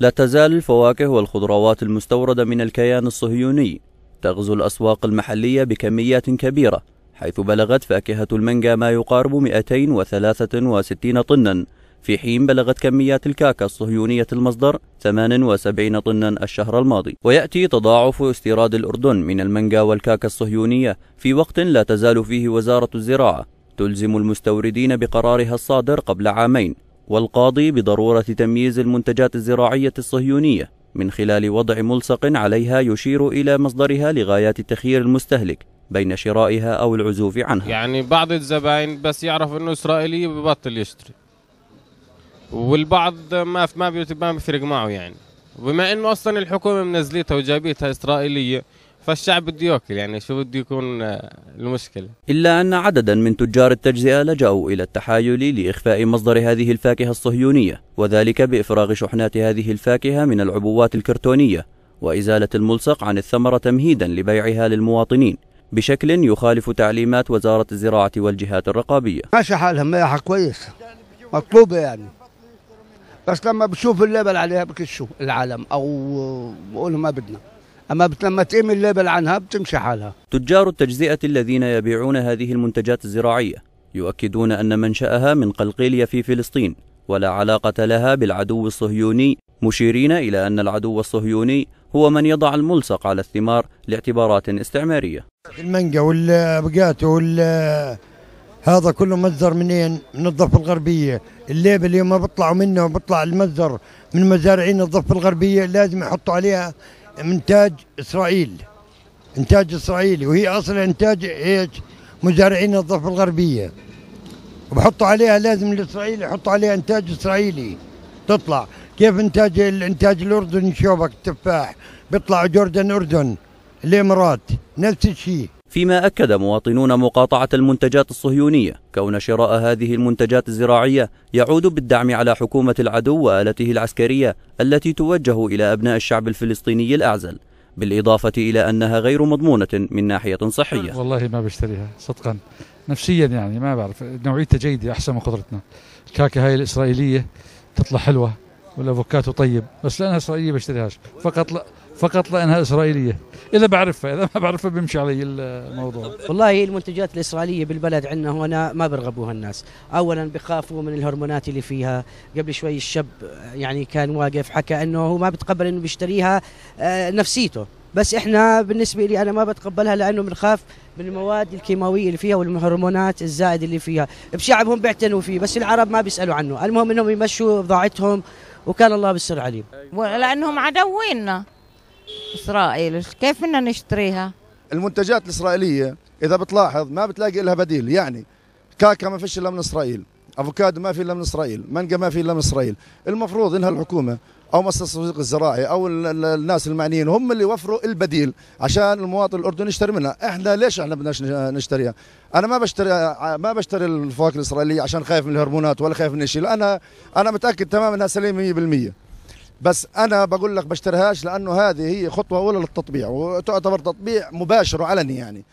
لا تزال الفواكه والخضروات المستوردة من الكيان الصهيوني تغزو الأسواق المحلية بكميات كبيرة حيث بلغت فاكهة المانجا ما يقارب 263 طنا في حين بلغت كميات الكاكا الصهيونية المصدر 78 طنا الشهر الماضي. ويأتي تضاعف استيراد الأردن من المانجا والكاكا الصهيونية في وقت لا تزال فيه وزارة الزراعة تلزم المستوردين بقرارها الصادر قبل عامين. والقاضي بضرورة تمييز المنتجات الزراعية الصهيونية من خلال وضع ملصق عليها يشير إلى مصدرها لغايات تخيير المستهلك بين شرائها أو العزوف عنها. يعني بعض الزباين بس يعرف إنه إسرائيلي ببطل يشتري. والبعض ما ما بيفرق معه يعني. وبما إنه أصلا الحكومة منزلتها وجابتها إسرائيلية فالشعب بده ياكل يعني شو بده يكون المشكلة؟ إلا أن عددا من تجار التجزئة لجأوا إلى التحايل لإخفاء مصدر هذه الفاكهة الصهيونية وذلك بإفراغ شحنات هذه الفاكهة من العبوات الكرتونية وإزالة الملصق عن الثمرة تمهيدا لبيعها للمواطنين بشكل يخالف تعليمات وزارة الزراعة والجهات الرقابية. ماشي حالها ملاحة كويسة مطلوبة يعني. بس لما بشوف ال label عليها بكشوا العالم أو بقولوا ما بدنا. أما لما تقيم ال label عنها بتمشي حالها. تجار التجزئة الذين يبيعون هذه المنتجات الزراعية يؤكدون أن منشأها من قلقيلية في فلسطين ولا علاقة لها بالعدو الصهيوني. مشيرين إلى أن العدو الصهيوني هو من يضع الملصق على الثمار لاعتبارات استعمارية. المانجا والبقات وال هذا كله مصدر منين؟ من الضفة الغربية، الليبل يوم بيطلعوا منه وبيطلع المصدر من مزارعين الضفة الغربية لازم يحطوا عليها إنتاج إسرائيل. إنتاج اسرائيلي وهي أصلا إنتاج إيش؟ مزارعين الضفة الغربية. وبحطوا عليها لازم الإسرائيلي يحطوا عليها إنتاج إسرائيلي. تطلع. كيف إنتاج الانتاج الاردني شوفك التفاح بيطلع جوردن أردن الإمارات. نفس الشيء. فيما أكد مواطنون مقاطعة المنتجات الصهيونية كون شراء هذه المنتجات الزراعية يعود بالدعم على حكومة العدو وآلته العسكرية التي توجه إلى أبناء الشعب الفلسطيني الأعزل بالإضافة إلى أنها غير مضمونة من ناحية صحية. والله ما بشتريها صدقا. نفسيا يعني ما بعرف نوعيتها جيدة أحسن من خضرتنا الكاكا هاي الإسرائيلية تطلع حلوة والأفوكاتو طيب بس لأنها إسرائيلية بشتريهاش. فقط فقط لانها إسرائيلية. إذا بعرفها إذا ما بعرفها بيمشي علي الموضوع. والله المنتجات الإسرائيلية بالبلد عندنا هنا ما بيرغبوها الناس. اولا بخافوا من الهرمونات اللي فيها. قبل شوي الشاب يعني كان واقف حكى إنه هو ما بتقبل إنه بيشتريها نفسيته. بس إحنا بالنسبة لي أنا ما بتقبلها لأنه بنخاف من المواد الكيماوية اللي فيها والهرمونات الزائد اللي فيها. بشعبهم بيعتنوا فيه بس العرب ما بيسألوا عنه. المهم إنهم يمشوا بضاعتهم وكان الله بالسر عليم لأنهم عدوينا إسرائيل كيف بدنا نشتريها؟ المنتجات الإسرائيلية إذا بتلاحظ ما بتلاقي لها بديل يعني كاكا ما فيش إلا من إسرائيل أفوكادو ما في إلا من إسرائيل مانجا ما في إلا من إسرائيل المفروض إنها الحكومة أو مؤسسة التسويق الزراعي أو الناس المعنيين هم اللي يوفروا البديل عشان المواطن الأردني يشتري منها. إحنا ليش إحنا بدناش نشتريها؟ أنا ما بشتري ما بشتري الفواكه الإسرائيلية عشان خايف من الهرمونات ولا خايف من شيء أنا أنا متأكد تماما إنها سليمة 100% بس أنا بقول لك بشتريهاش لأنه هذه هي خطوة أولى للتطبيع وتعتبر تطبيع مباشر وعلني يعني.